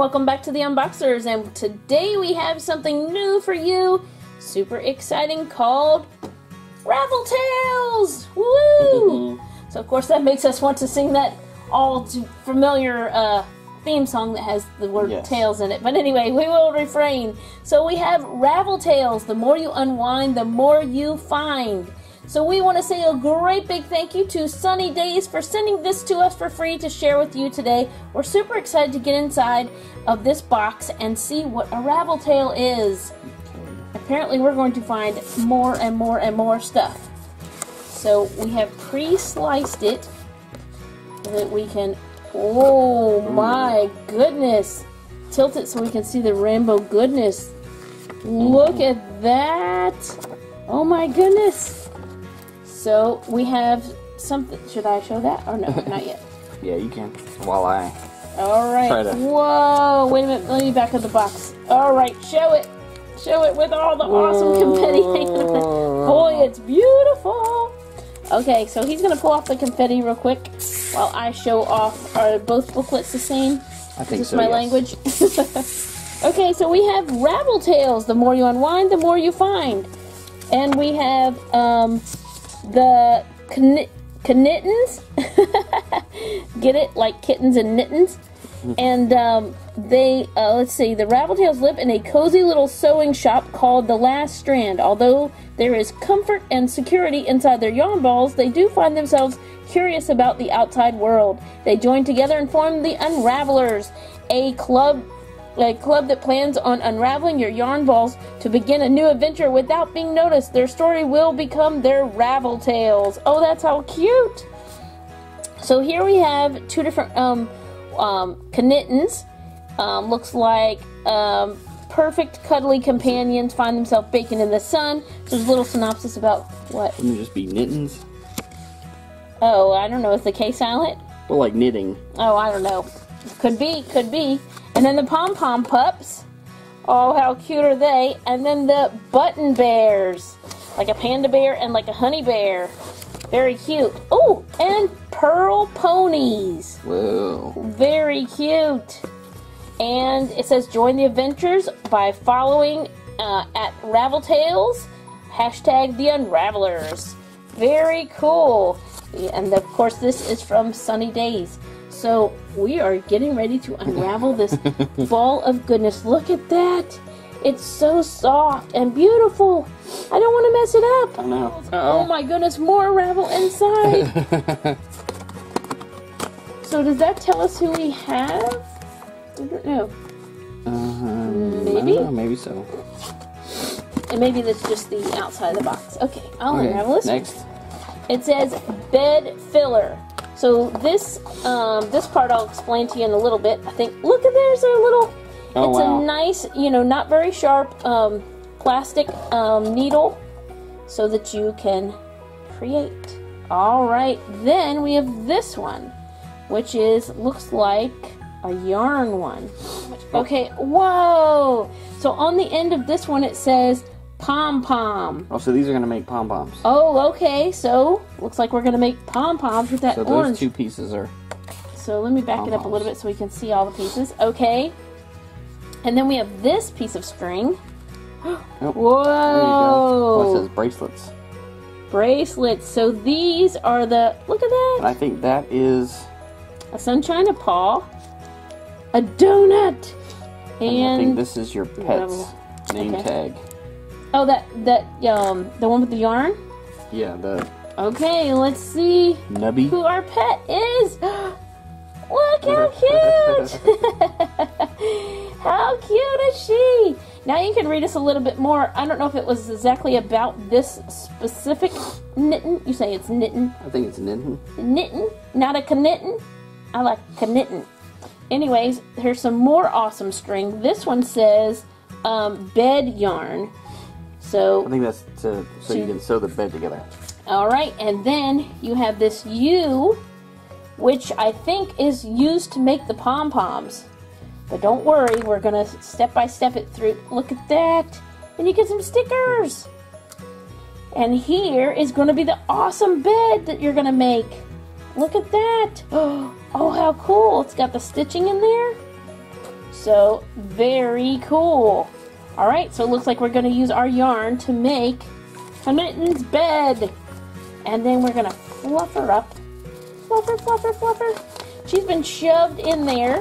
welcome back to the Unboxers, and today we have something new for you. Super exciting called Ravel Tales! Woo! so of course that makes us want to sing that all too familiar uh, theme song that has the word Yes. tails in it. But anyway, we will refrain. So we have Ravel Tales. The more you unwind, the more you find. So we want to say a great big thank you to Sunny Days for sending this to us for free to share with you today. We're super excited to get inside of this box and see what a Ravel Tale is. Apparently we're going to find more and more and more stuff. So we have pre-sliced it so that we can Oh mm. my goodness. Tilt it so we can see the rainbow goodness. Mm-hmm. Look at that. Oh my goodness. So we have something. Should I show that? Or no, not yet. Yeah, you can. While I. All right. Try to- Whoa. Wait a minute. Let me back of the box. All right. Show it. Show it with all the awesome confetti hanging. Boy, it's beautiful. Okay, so he's going to pull off the confetti real quick while I show off. Are both booklets the same? I Is think this so. my yes. language? okay, so we have Ravel Tales. The more you unwind, the more you find. And we have um, the kni- knittens. Get it? Like kittens and mittens. And um, they, uh, let's see, the Ravel Tales live in a cozy little sewing shop called The Last Strand. Although there is comfort and security inside their yarn balls, they do find themselves curious about the outside world. They join together and form the Unravelers, a club a club that plans on unraveling your yarn balls to begin a new adventure without being noticed. Their story will become their Ravel Tales. Oh, that's how cute! So here we have two different um, um, knittens. Um, looks like um, perfect cuddly companions find themselves baking in the sun. So There's a little synopsis about what? Wouldn't it just be knittens? Oh, I don't know. Is the K silent? Well, like knitting. Oh, I don't know. Could be, could be. And then the pom pom pups. Oh, how cute are they? And then the button bears. Like a panda bear and like a honey bear. Very cute. Oh, and pearl ponies. Whoa. Very cute. And it says join the adventures by following uh, at Ravel Tales, hashtag the Unravelers. Very cool. And of course, this is from Sunny Days. So we are getting ready to unravel this ball of goodness. Look at that. It's so soft and beautiful. I don't want to mess it up. I know. Oh my goodness, more ravel inside. so does that tell us who we have? I don't know. I Maybe? know, maybe so. And maybe that's just the outside of the box. Okay, I'll Okay, unravel this. next. It says bed filler. So this um, this part I'll explain to you in a little bit. I think look at there's a little. Oh, it's wow. a nice, you know, not very sharp um, plastic um, needle, so that you can create. All right, then we have this one, which is looks like a yarn one. Okay, whoa! So on the end of this one it says pom pom. Oh, so these are gonna make pom poms. Oh, okay. So looks like we're gonna make pom poms with that So those two pieces are. So let me back it up a little bit so we can see all the pieces. Okay. And then we have this piece of string. Oh, There you go. Whoa! Oh, it says bracelets. Bracelets. So these are the look at And that. I think that is. A sunshine, a paw, a donut, And I think this is your pet's Rebel. name Okay. tag. Oh that that um the one with the yarn. Yeah, the Okay, let's see nubby. who our pet is. Look how cute! how cute is she? Now you can read us a little bit more. I don't know if it was exactly about this specific knitten. You say it's knitting, I think it's knitting. knitting, not a knitting. I like knitting. Anyways, here's some more awesome string. This one says um, bed yarn. So I think that's to, so you can sew the bed together. All right, and then you have this U, which I think is used to make the pom poms. But don't worry, we're gonna step by step it through. Look at that, and you get some stickers. And here is going to be the awesome bed that you're gonna make. Look at that! Oh, how cool! It's got the stitching in there. So, very cool. Alright, so it looks like we're going to use our yarn to make Knitten's bed. And then we're going to fluff her up. Fluffer, fluffer, fluffer. She's been shoved in there.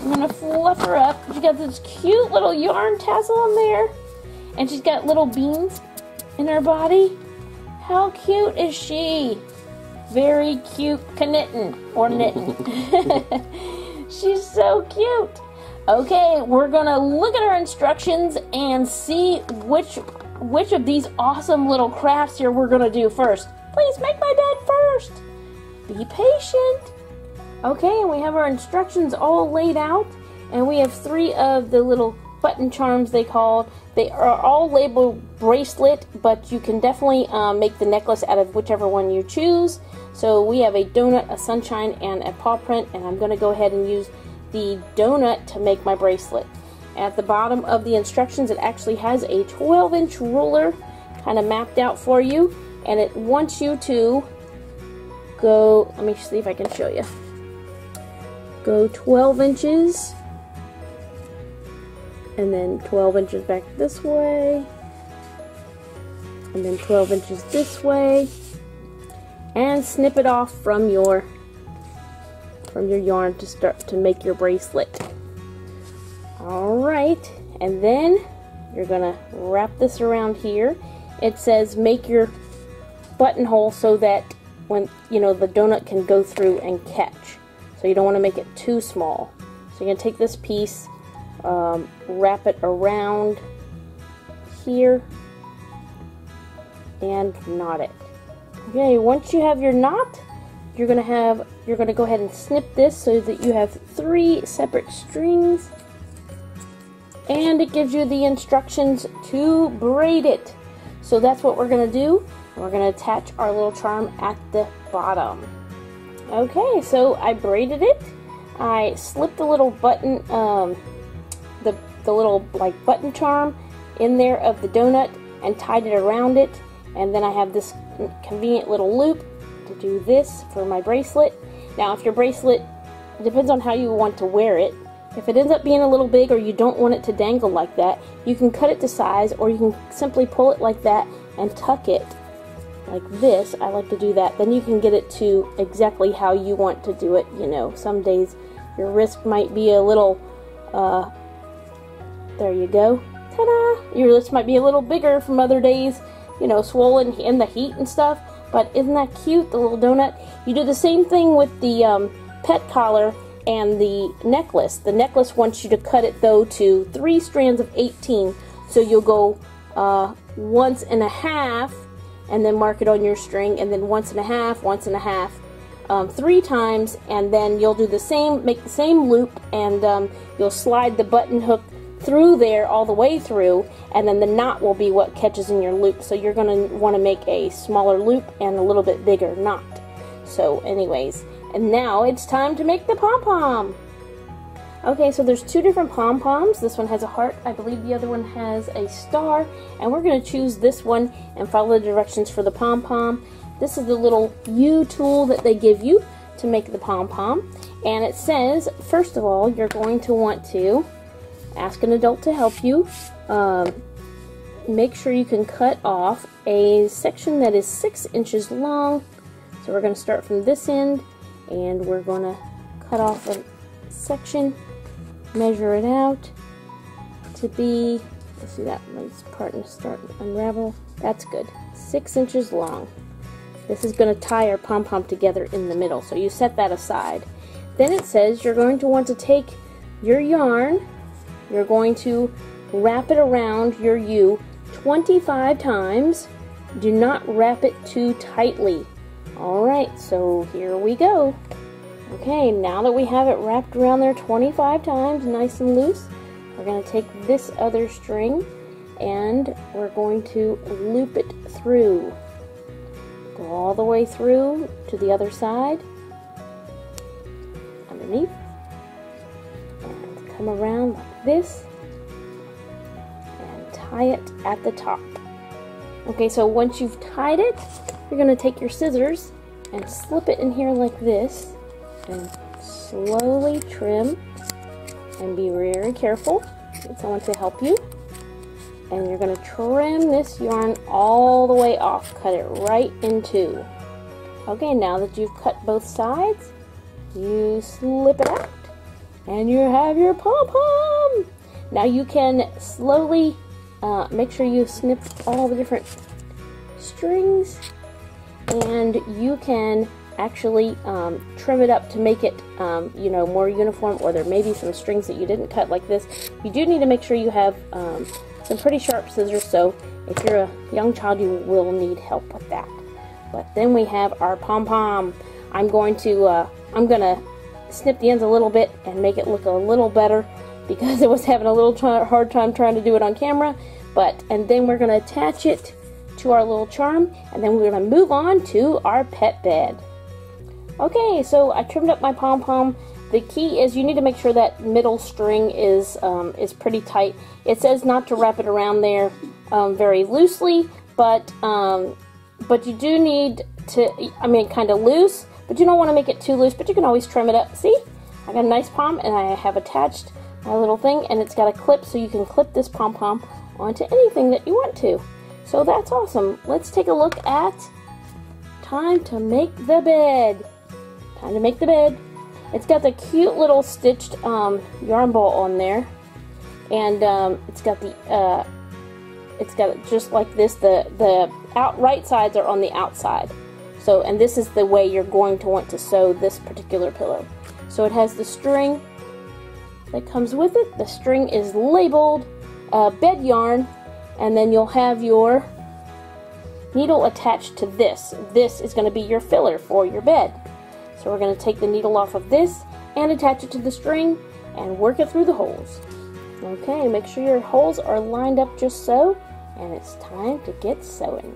I'm going to fluff her up. She got this cute little yarn tassel on there. And she's got little beans in her body. How cute is she? Very cute knitting or knitting. She's so cute. Okay, we're gonna look at our instructions and see which which of these awesome little crafts here we're gonna do first. Please make my bed first. Be patient. Okay, and we have our instructions all laid out, and we have three of the little button charms they called. They are all labeled bracelet, but you can definitely um, make the necklace out of whichever one you choose. So we have a donut, a sunshine, and a paw print, and I'm going to go ahead and use the donut to make my bracelet. At the bottom of the instructions, it actually has a 12 inch ruler kind of mapped out for you, and it wants you to go, let me see if I can show you. Go 12 inches and then 12 inches back this way and then 12 inches this way and snip it off from your from your yarn to start to make your bracelet. All right and then you're gonna wrap this around here. It says make your buttonhole so that when you know the donut can go through and catch. So you don't want to make it too small. So you're gonna take this piece um, wrap it around here and knot it. Okay, once you have your knot, you're gonna have you're gonna go ahead and snip this so that you have three separate strings and it gives you the instructions to braid it. So that's what we're gonna do. We're gonna attach our little charm at the bottom. Okay, so I braided it. I slipped a little button um, the, the little like button charm in there of the donut and tied it around it and then I have this convenient little loop do this for my bracelet now if your bracelet depends on how you want to wear it if it ends up being a little big or you don't want it to dangle like that you can cut it to size or you can simply pull it like that and tuck it like this I like to do that then you can get it to exactly how you want to do it you know some days your wrist might be a little uh, there you go. Ta-da! Your wrist might be a little bigger from other days, you know, swollen in the heat and stuff. But isn't that cute, the little donut? You do the same thing with the um, pet collar and the necklace. The necklace wants you to cut it, though, to three strands of 18. So you'll go uh, once and a half and then mark it on your string, and then once and a half, once and a half, um, three times, and then you'll do the same, make the same loop, and um, you'll slide the button hook through there all the way through and then the knot will be what catches in your loop. So you're going to want to make a smaller loop and a little bit bigger knot. So anyways and now it's time to make the pom-pom. Okay so there's two different pom-poms. This one has a heart. I believe the other one has a star. And we're going to choose this one and follow the directions for the pom-pom. This is the little U tool that they give you to make the pom-pom. And it says first of all you're going to want to ask an adult to help you. Um, make sure you can cut off a section that is six inches long. So we're going to start from this end and we're going to cut off a section, measure it out to be, let's see that one's starting to start unravel. That's good. Six inches long. This is going to tie our pom-pom together in the middle. So you set that aside. Then it says you're going to want to take your yarn you're going to wrap it around your U 25 times. Do not wrap it too tightly. Alright, so here we go. Okay, now that we have it wrapped around there 25 times, nice and loose, we're going to take this other string and we're going to loop it through. Go all the way through to the other side, underneath, and come around like this and tie it at the top. Okay, so once you've tied it, you're going to take your scissors and slip it in here like this and slowly trim and be very careful. Get someone to help you. And you're going to trim this yarn all the way off. Cut it right in two. Okay, now that you've cut both sides, you slip it out. And you have your pom-pom. Now you can slowly uh, make sure you snip all the different strings. And you can actually um, trim it up to make it, um, you know, more uniform, or there may be some strings that you didn't cut like this. You do need to make sure you have um, some pretty sharp scissors, so if you're a young child, you will need help with that. But then we have our pom-pom. I'm going to, uh, I'm going to snip the ends a little bit and make it look a little better because it was having a little hard time trying to do it on camera. But, and then we're going to attach it to our little charm, and then we're going to move on to our pet bed. Okay, so I trimmed up my pom-pom. The key is you need to make sure that middle string is um, is pretty tight. It says not to wrap it around there um, very loosely, but um, but you do need to, I mean, kind of loose, but you don't want to make it too loose, but you can always trim it up. See? I got a nice pom, and I have attached my little thing, and it's got a clip, so you can clip this pom-pom onto anything that you want to. So that's awesome. Let's take a look at time to make the bed. Time to make the bed. It's got the cute little stitched um, yarn ball on there. And um, it's got the, uh, it's got just like this, the, the out right sides are on the outside. So, and this is the way you're going to want to sew this particular pillow. So it has the string that comes with it. The string is labeled uh, bed yarn, and then you'll have your needle attached to this. This is going to be your filler for your bed. So we're going to take the needle off of this and attach it to the string and work it through the holes. Okay, make sure your holes are lined up just so, and it's time to get sewing.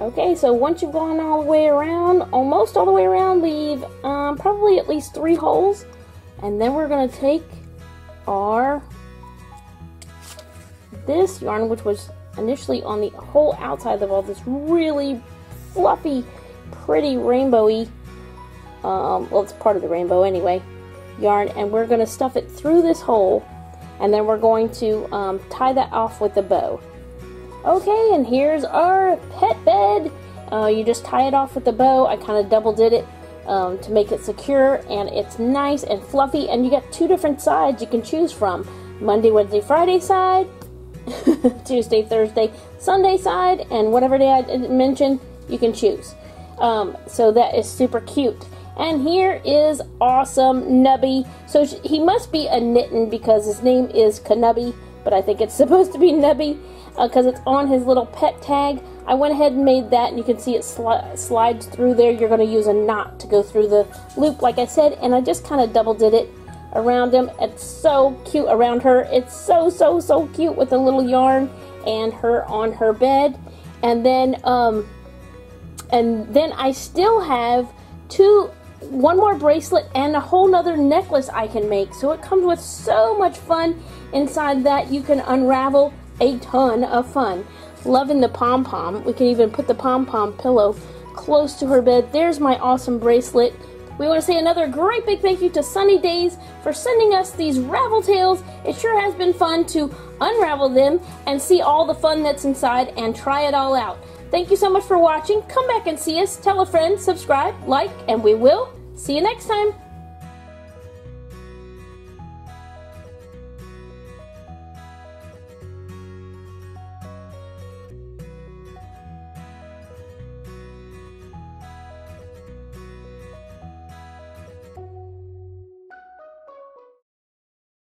Okay, so once you've gone all the way around, almost all the way around, leave um, probably at least three holes. And then we're going to take our this yarn, which was initially on the whole outside of all this really fluffy, pretty rainbowy, um, well, it's part of the rainbow anyway, yarn, and we're going to stuff it through this hole, and then we're going to um, tie that off with a bow. Okay, and here's our pet bed. Uh, you just tie it off with the bow. I kind of double did it um, to make it secure and it's nice and fluffy and you got two different sides you can choose from Monday, Wednesday, Friday side, Tuesday, Thursday, Sunday side, and whatever day I mentioned, you can choose. Um, so that is super cute. And here is awesome Nubby. So he must be a knitten because his name is Kanubby, but I think it's supposed to be Nubby because uh, it's on his little pet tag. I went ahead and made that, and you can see it sli slides through there. You're going to use a knot to go through the loop, like I said, and I just kind of double did it around him. It's so cute around her. It's so, so, so cute with the little yarn and her on her bed. And then, um, and then I still have two, one more bracelet and a whole nother necklace I can make. So it comes with so much fun inside that you can unravel a ton of fun loving the pom-pom. We can even put the pom-pom pillow close to her bed. There's my awesome bracelet. We want to say another great big thank you to Sunny Days for sending us these Ravel Tales. It sure has been fun to unravel them and see all the fun that's inside and try it all out. Thank you so much for watching. Come back and see us. Tell a friend, subscribe, like, and we will see you next time.